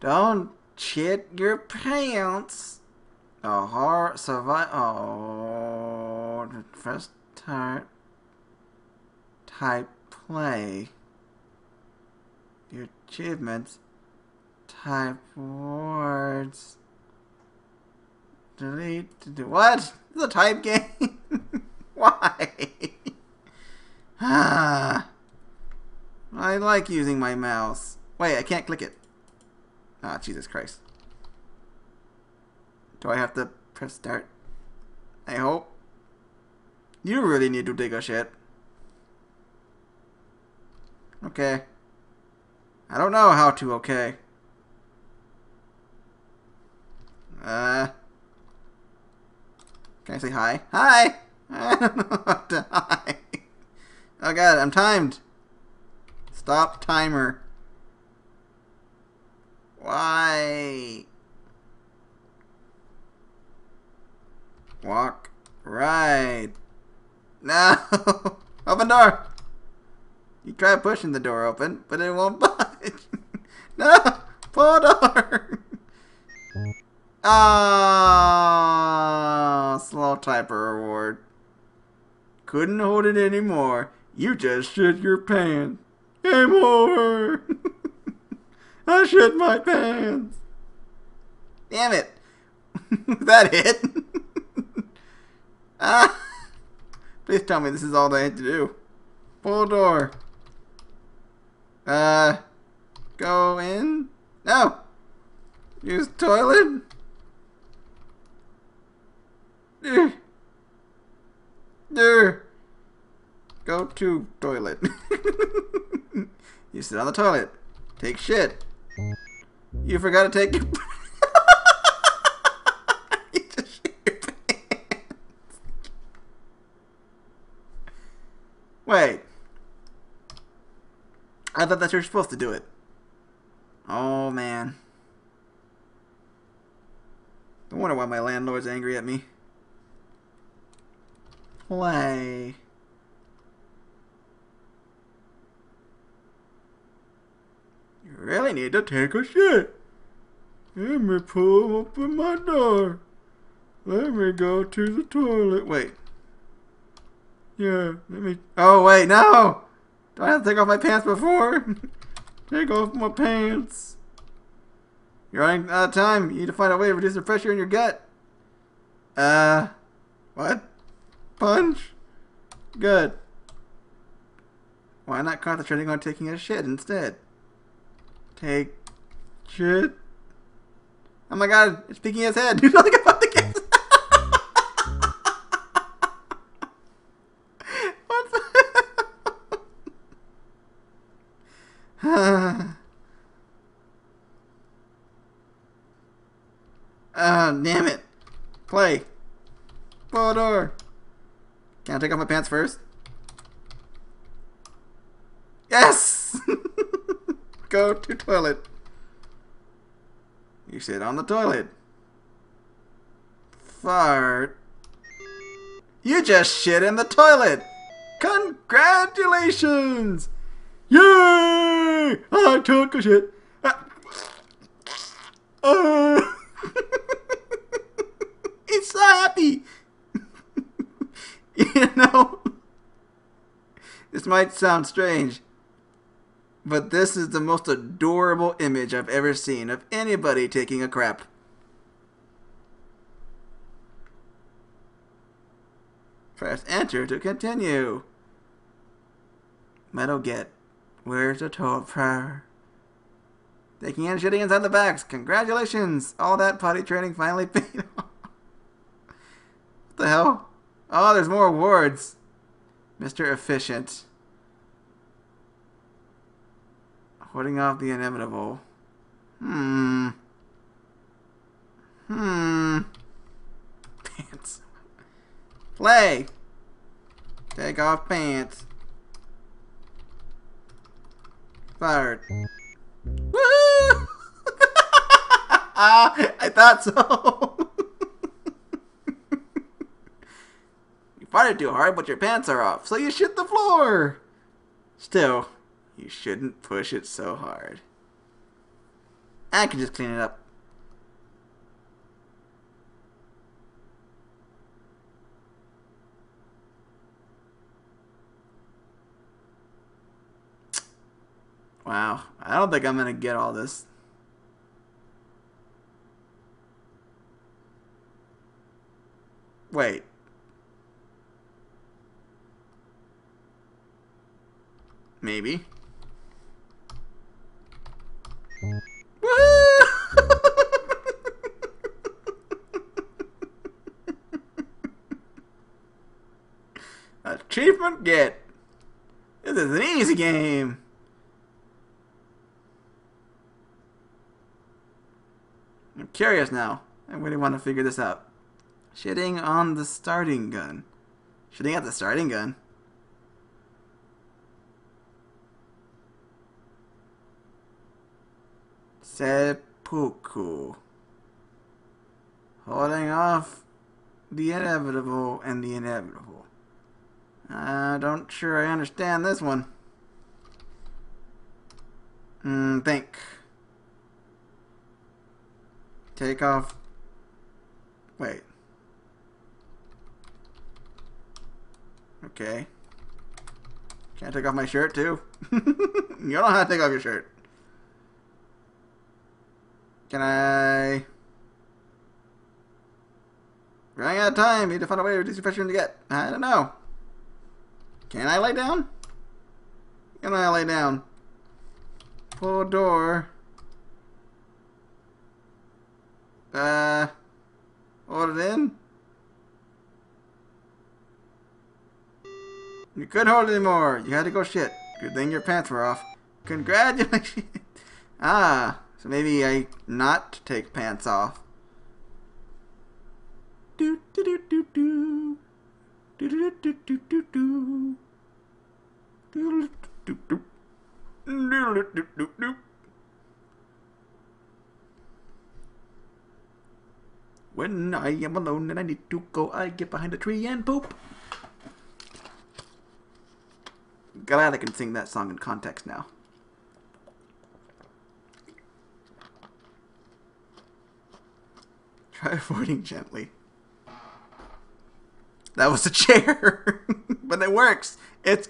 Don't shit your pants. A hard survive. Oh, first start. Type play. Your achievements. Type words. Delete. To Do what? Is a type game. Why? ah. I like using my mouse. Wait, I can't click it. Ah, Jesus Christ. Do I have to press start? I hope. You really need to take a shit. Okay. I don't know how to okay. Uh. Can I say hi? Hi! I don't know how to hi. Oh god, I'm timed. Stop timer. Why? Walk right. No! open door! You try pushing the door open, but it won't budge. no! Pull door! Ah, slow typer reward. Couldn't hold it anymore. You just shit your pants. Game over. I shit my pants. Damn it. that hit. ah. Please tell me this is all I had to do. Pull door. Uh. Go in. No. Use toilet. Go to toilet. You sit on the toilet. Take shit. You forgot to take your. Wait. I thought that you were supposed to do it. Oh man. I wonder why my landlord's angry at me. Play. Really need to take a shit. Let me pull open my door. Let me go to the toilet. Wait. Yeah, let me. Oh, wait, no! Do I have to take off my pants before? take off my pants. You're running out of time. You need to find a way to reduce the pressure in your gut. Uh, what? Punch? Good. Why not concentrating on taking a shit instead? Shit. Oh my god, it's peeking his head. Do something about the kids. Oh, damn it. Play. Photo. Can I take off my pants first? Yes! Go to toilet. You sit on the toilet. Fart. You just shit in the toilet. Congratulations! Yay! I took a shit. Uh, it's so happy. you know, this might sound strange, but this is the most adorable image I've ever seen of anybody taking a crap. Press enter to continue. Medal get. Where's the toilet prayer? Taking and shitting inside the bags. Congratulations! All that potty training finally paid off. what the hell? Oh, there's more awards. Mr. Efficient. Holding off the inevitable. Hmm. Hmm. Pants. Play. Take off pants. Fired. Woo! I thought so. you farted too hard, but your pants are off, so you shit the floor. Still, You shouldn't push it so hard. I can just clean it up. Wow. I don't think I'm going to get all this. Wait. Maybe. Achievement get. This is an easy game. I'm curious now. I really want to figure this out. Shitting on the starting gun. Shitting at the starting gun? Seppuku. Holding off the inevitable and the inevitable. I don't sure I understand this one. Hmm, think. Take off. Wait. Okay. Can I take off my shirt too? you don't know how to take off your shirt. Can I... Running out of time. Need to find a way to reduce your pressure to get. I don't know. Can I lay down? Can I lay down? Pull a door. Uh, hold it in. You couldn't hold it anymore. You had to go shit. Good thing your pants were off. Congratulations. ah, so maybe I not take pants off. Do do do do do. Do do do do do do. When I am alone and I need to go, I get behind a tree and poop. Glad I can sing that song in context now. Try avoiding gently. That was a chair, but it works. It's.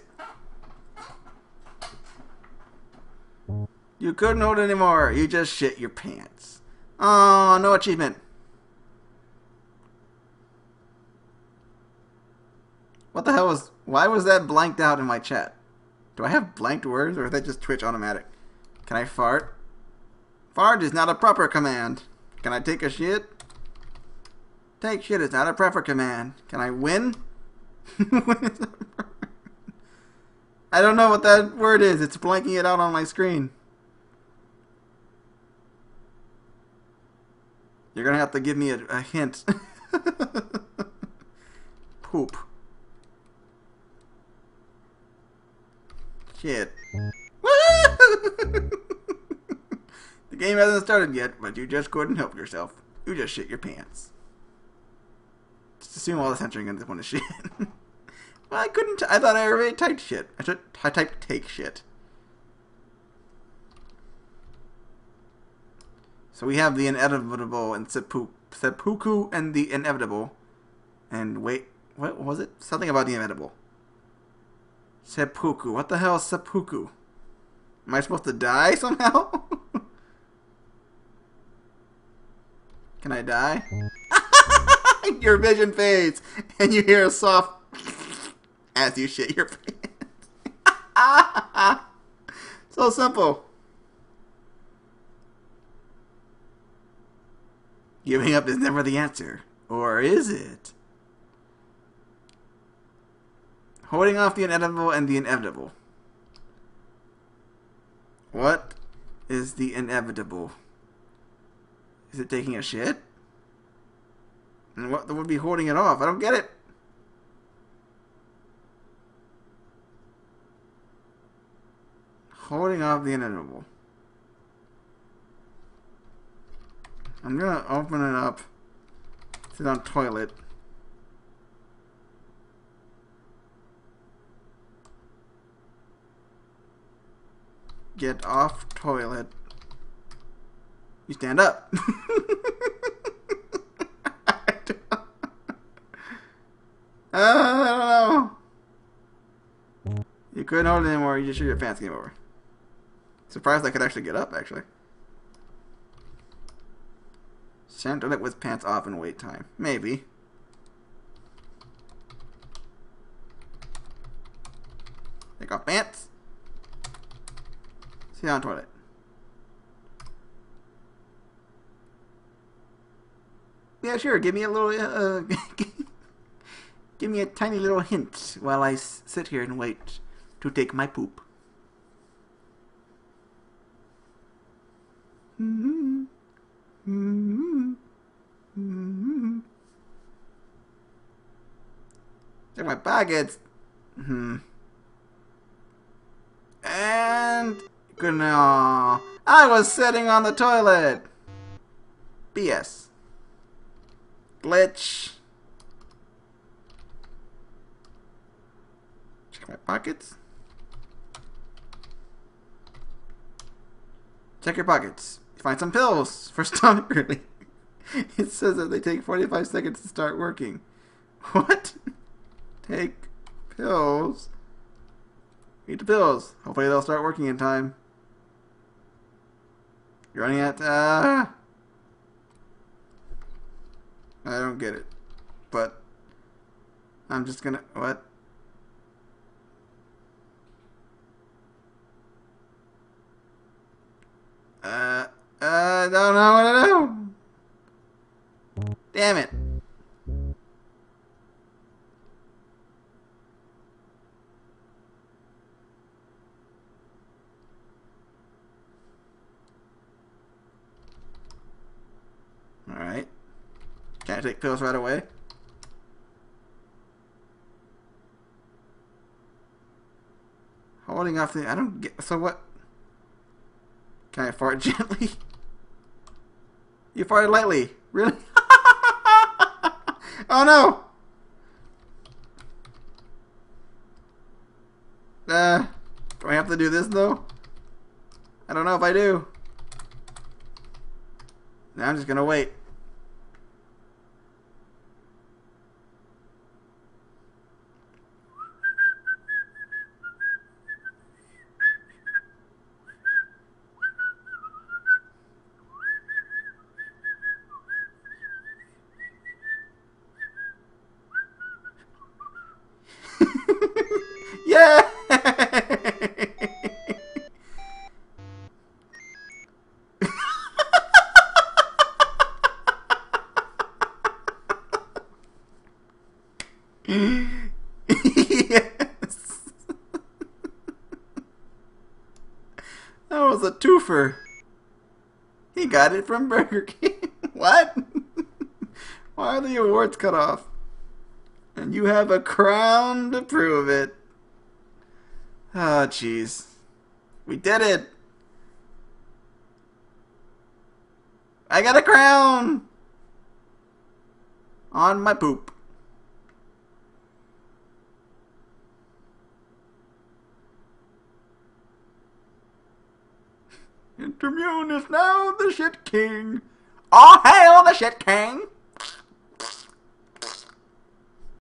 You couldn't hold it anymore. You just shit your pants. Oh, no achievement. What the hell was... Why was that blanked out in my chat? Do I have blanked words or is that just Twitch automatic? Can I fart? Fart is not a proper command. Can I take a shit? Take shit is not a proper command. Can I win? I don't know what that word is. It's blanking it out on my screen. You're gonna have to give me a, a hint. Poop. Shit. the game hasn't started yet, but you just couldn't help yourself. You just shit your pants. Just assume all the censoring in this one is shit. well, I couldn't. I thought I already typed shit. I, I typed take shit. So we have the inevitable and seppuku and the inevitable. And wait, what was it? Something about the inevitable. Seppuku. What the hell is seppuku? Am I supposed to die somehow? Can I die? your vision fades, and you hear a soft as you shit your pants. so simple. Giving up is never the answer. Or is it? Holding off the inevitable and the inevitable. What is the inevitable? Is it taking a shit? And what would be holding it off? I don't get it. Holding off the inevitable. I'm gonna open it up. Sit on toilet. Get off toilet. You stand up. I don't know. You couldn't hold it anymore. You just shoot your pants came over. Surprised I could actually get up, actually. Stand it with pants off and wait time. Maybe. Take off pants. Sit down toilet. Yeah, sure. Give me a little. Uh, give me a tiny little hint while I sit here and wait to take my poop. My. Hmm. And good now. I was sitting on the toilet. BS. Glitch. Check my pockets. Check your pockets. Find some pills for stomach relief. It says that they take 45 seconds to start working. What? Take pills? Eat the pills. Hopefully they'll start working in time. You're running at, uh... I don't get it. But, I'm just gonna, what? Uh, uh, I don't know what to do. Damn it. Take pills right away. Holding off the... I don't get... So what... Can I fart gently? You farted lightly. Really? oh no! Uh, do I have to do this though? I don't know if I do. Now I'm just gonna wait. Yes. That was a twofer. He got it from Burger King. what? Why are the awards cut off? And you have a crown to prove it. Oh, jeez. We did it! I got a crown! On my poop. Entermeun is now the shit king. All hail the shit king!